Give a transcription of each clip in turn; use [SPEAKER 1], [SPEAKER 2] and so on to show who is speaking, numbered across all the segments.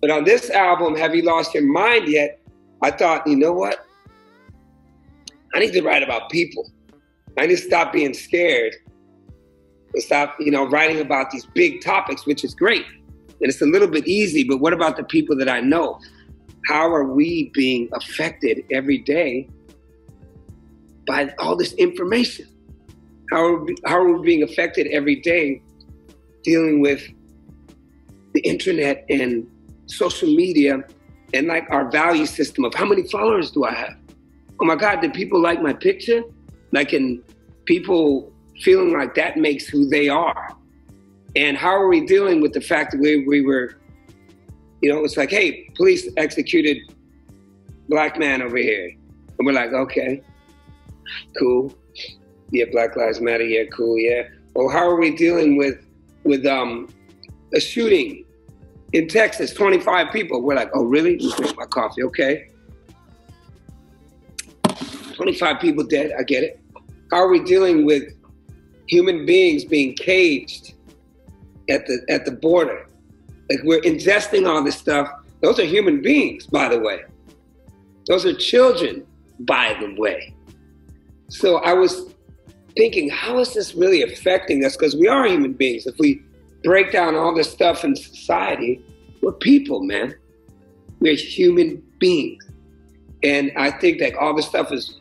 [SPEAKER 1] But on this album, Have You Lost Your Mind Yet? I thought, you know what? I need to write about people. I need to stop being scared and stop, you know, writing about these big topics, which is great. And it's a little bit easy, but what about the people that I know? How are we being affected every day by all this information? How are we, how are we being affected every day dealing with the internet and social media and like our value system of how many followers do I have? Oh my God, did people like my picture? Like, in people feeling like that makes who they are. And how are we dealing with the fact that we, we were, you know, it's like, hey, police executed black man over here. And we're like, okay, cool. Yeah, Black Lives Matter, yeah, cool, yeah. Or how are we dealing with with um a shooting in Texas, 25 people. We're like, oh really? Just my coffee, okay. 25 people dead, I get it. How are we dealing with human beings being caged at the at the border. Like we're ingesting all this stuff. Those are human beings, by the way. Those are children, by the way. So I was thinking, how is this really affecting us? Because we are human beings. If we break down all this stuff in society, we're people, man. We're human beings. And I think that all this stuff is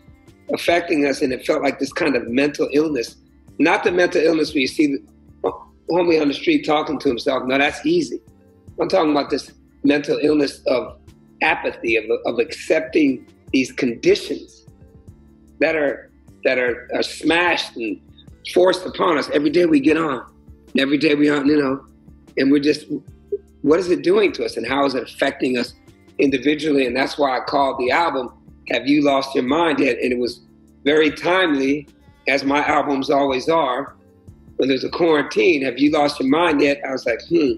[SPEAKER 1] affecting us, and it felt like this kind of mental illness not the mental illness where you see the homie on the street talking to himself. No, that's easy. I'm talking about this mental illness of apathy, of, of accepting these conditions that are that are, are smashed and forced upon us every day we get on. Every day we on, you know, and we're just what is it doing to us and how is it affecting us individually? And that's why I called the album Have You Lost Your Mind Yet? And it was very timely as my albums always are, when there's a quarantine, have you lost your mind yet? I was like, hmm,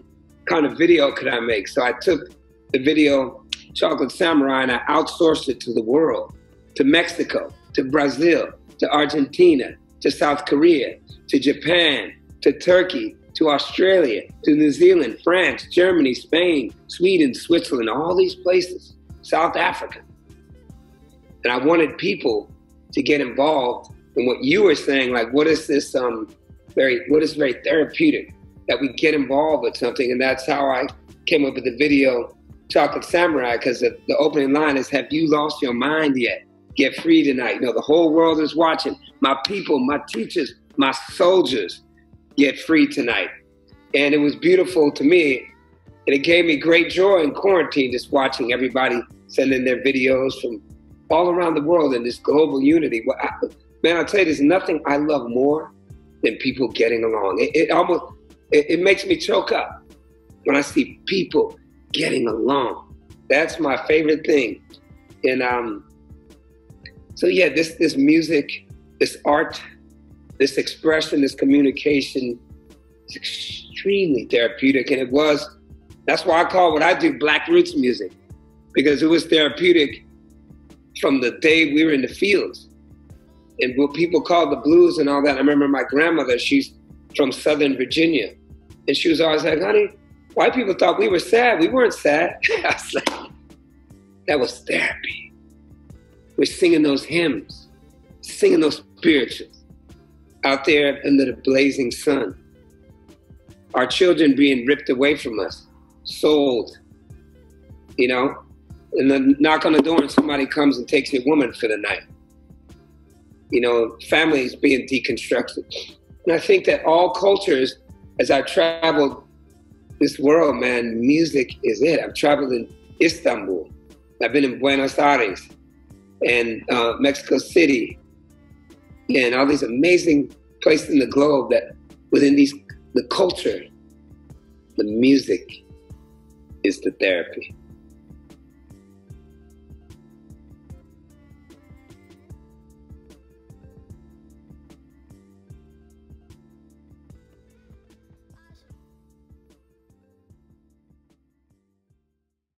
[SPEAKER 1] kind of video could I make? So I took the video Chocolate Samurai and I outsourced it to the world, to Mexico, to Brazil, to Argentina, to South Korea, to Japan, to Turkey, to Australia, to New Zealand, France, Germany, Spain, Sweden, Switzerland, all these places, South Africa. And I wanted people to get involved in what you were saying, like, what is this um, very, what is very therapeutic that we get involved with something, and that's how I came up with the video Chocolate Samurai, because the, the opening line is, "Have you lost your mind yet? Get free tonight." You know, the whole world is watching. My people, my teachers, my soldiers, get free tonight, and it was beautiful to me, and it gave me great joy in quarantine just watching everybody sending their videos from all around the world in this global unity. Man, I'll tell you, there's nothing I love more than people getting along. It, it almost it, it makes me choke up when I see people getting along. That's my favorite thing. And um, so yeah, this this music, this art, this expression, this communication is extremely therapeutic. And it was, that's why I call what I do black roots music, because it was therapeutic from the day we were in the fields and what people call the blues and all that. I remember my grandmother, she's from Southern Virginia. And she was always like, honey, white people thought we were sad. We weren't sad. I was like, that was therapy. We're singing those hymns, singing those spirituals out there under the blazing sun. Our children being ripped away from us, sold, you know, and then knock on the door and somebody comes and takes your woman for the night you know, families being deconstructed. And I think that all cultures, as I've traveled this world, man, music is it. I've traveled in Istanbul, I've been in Buenos Aires and uh, Mexico City, and all these amazing places in the globe that within these the culture, the music is the therapy.